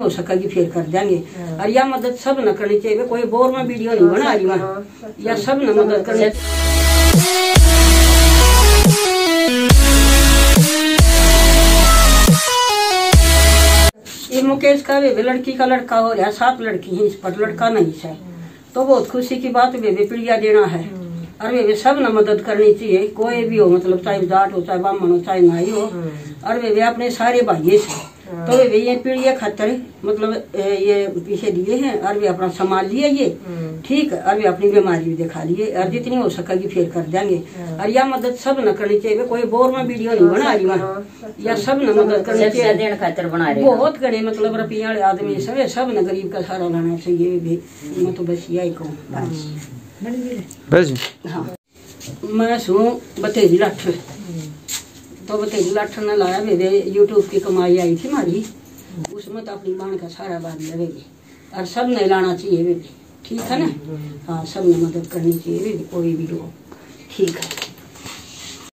हो सका सकेगी फिर कर देंगे। और यह मदद सब न करनी चाहिए कोई बोर में वीडियो नहीं बना रही मैं। या सब न मदद करनी ये मुकेश का वे लड़की का लड़का हो रहा सात लड़की है इस पर लड़का नहीं है। तो बहुत खुशी की बात वे वे पीड़िया देना है। और वे वे सब न मदद करनी चाहिए कोई भी हो मतलब चाहे जाट हो चाहे बामन हो चाहे नाई हो। और वे वे अपने सारे भाइये से। तो वे ये पीड़िया खातर मतलब ये पीछे दिए हैं और वे अपना संभाल लिए ये। ठीक है और वे अपनी बीमारी भी दिखा लिए और जितनी हो सकेगी फिर कर देंगे। और यह मदद सब न करनी चाहिए कोई बोर में वीडियो नहीं बना रही मैं या सब न मदद करनी चाहिए। देने बना रहे बहुत गणे मतलब रुपया वाले आदमी सब सब न गरीब का सहारा लाना चाहिए भी। मैं तो बस यही कहूँ बस। हाँ। मैं सू बतेरी लाठ। तो बतेरी लाठ ने लाया मेरे यूट्यूब की कमाई आई थी मारी। उसमें तो अपनी बाण का सारा बात लगेगी और सबने लाना चाहिए बेबी ठीक है ना? हाँ सबने मदद करनी चाहिए बेबी कोई भी लोग। ठीक है।